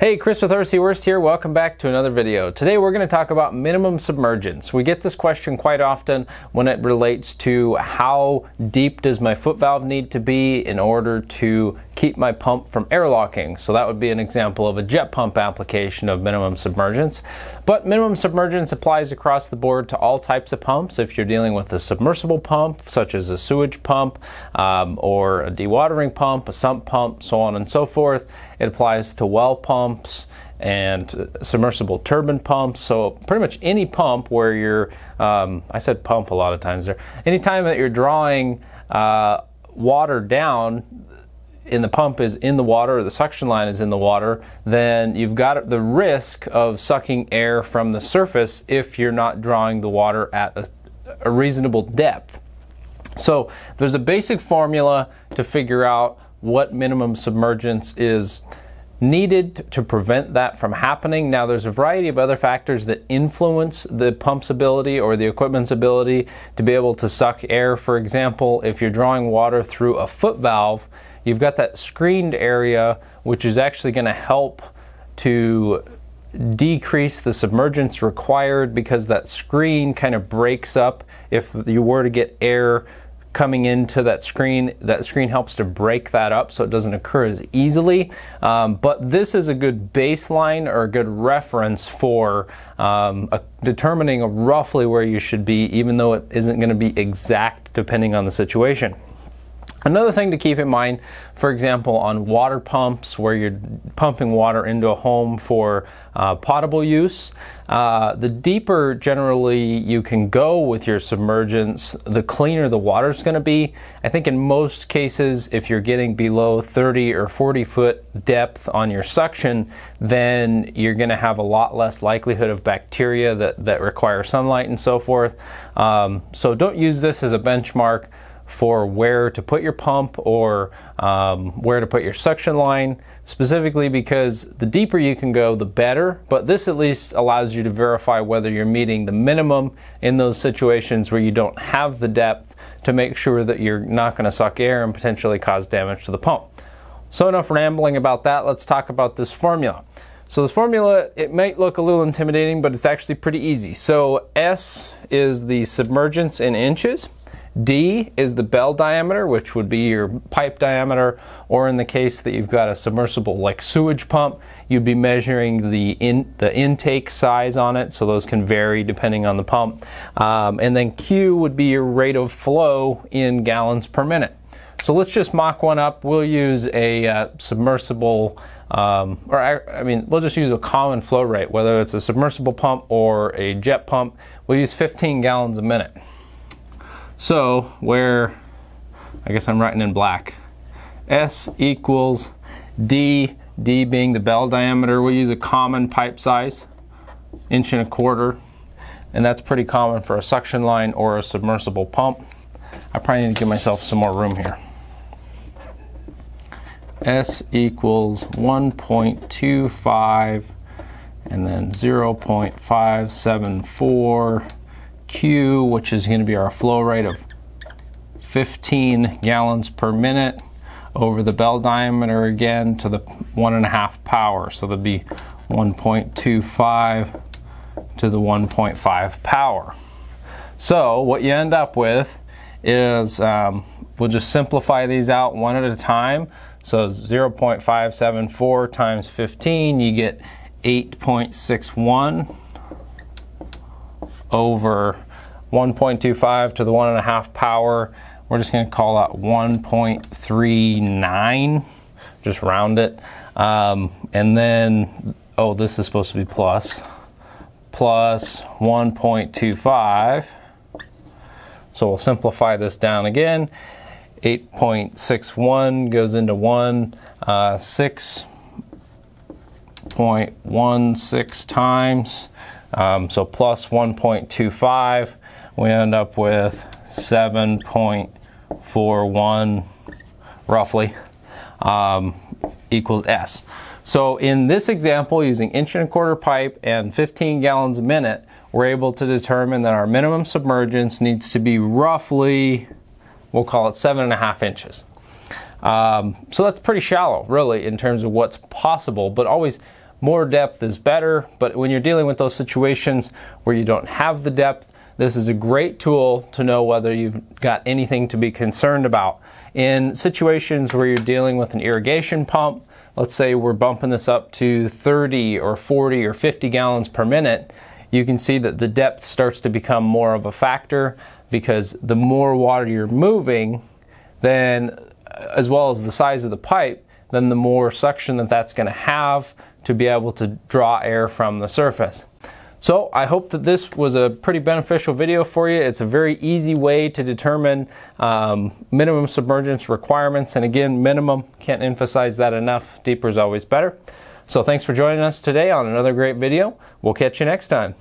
Hey, Chris with RC Worst here. Welcome back to another video. Today we're going to talk about minimum submergence. We get this question quite often when it relates to how deep does my foot valve need to be in order to keep my pump from airlocking. So that would be an example of a jet pump application of minimum submergence. But minimum submergence applies across the board to all types of pumps. If you're dealing with a submersible pump, such as a sewage pump, um, or a dewatering pump, a sump pump, so on and so forth, it applies to well pumps and submersible turbine pumps. So pretty much any pump where you're, um, I said pump a lot of times there, anytime that you're drawing uh, water down, in the pump is in the water or the suction line is in the water, then you've got the risk of sucking air from the surface if you're not drawing the water at a, a reasonable depth. So there's a basic formula to figure out what minimum submergence is needed to prevent that from happening. Now, there's a variety of other factors that influence the pump's ability or the equipment's ability to be able to suck air. For example, if you're drawing water through a foot valve, you've got that screened area, which is actually going to help to decrease the submergence required because that screen kind of breaks up if you were to get air coming into that screen. That screen helps to break that up so it doesn't occur as easily. Um, but this is a good baseline or a good reference for um, a, determining roughly where you should be, even though it isn't going to be exact depending on the situation. Another thing to keep in mind, for example, on water pumps where you're pumping water into a home for uh, potable use, uh, the deeper generally you can go with your submergence, the cleaner the water is going to be. I think in most cases, if you're getting below 30 or 40 foot depth on your suction, then you're going to have a lot less likelihood of bacteria that, that require sunlight and so forth. Um, so don't use this as a benchmark for where to put your pump or um, where to put your suction line, specifically because the deeper you can go, the better. But this at least allows you to verify whether you're meeting the minimum in those situations where you don't have the depth to make sure that you're not going to suck air and potentially cause damage to the pump. So enough rambling about that. Let's talk about this formula. So this formula, it might look a little intimidating, but it's actually pretty easy. So S is the submergence in inches. D is the bell diameter, which would be your pipe diameter, or in the case that you've got a submersible like sewage pump, you'd be measuring the in, the intake size on it, so those can vary depending on the pump. Um, and then Q would be your rate of flow in gallons per minute. So let's just mock one up. We'll use a uh, submersible, um, or I, I mean, we'll just use a common flow rate, whether it's a submersible pump or a jet pump. We'll use 15 gallons a minute. So where, I guess I'm writing in black, S equals D, D being the bell diameter, we'll use a common pipe size, inch and a quarter, and that's pretty common for a suction line or a submersible pump. I probably need to give myself some more room here. S equals 1.25 and then 0.574 Q, which is going to be our flow rate of 15 gallons per minute over the bell diameter again to the one and a half power. So that'd be 1.25 to the 1.5 power. So what you end up with is, um, we'll just simplify these out one at a time. So 0.574 times 15, you get 8.61 over 1.25 to the one and a half power. We're just gonna call that 1.39, just round it. Um, and then, oh, this is supposed to be plus, plus 1.25. So we'll simplify this down again. 8.61 goes into 1, uh, 6.16 times um, so plus 1.25, we end up with 7.41 roughly um, equals S. So in this example, using inch and a quarter pipe and 15 gallons a minute, we're able to determine that our minimum submergence needs to be roughly, we'll call it seven and a half inches. Um, so that's pretty shallow, really, in terms of what's possible, but always more depth is better, but when you're dealing with those situations where you don't have the depth, this is a great tool to know whether you've got anything to be concerned about. In situations where you're dealing with an irrigation pump, let's say we're bumping this up to 30 or 40 or 50 gallons per minute, you can see that the depth starts to become more of a factor because the more water you're moving, then as well as the size of the pipe, then the more suction that that's going to have to be able to draw air from the surface. So I hope that this was a pretty beneficial video for you. It's a very easy way to determine um, minimum submergence requirements. And again, minimum, can't emphasize that enough. Deeper is always better. So thanks for joining us today on another great video. We'll catch you next time.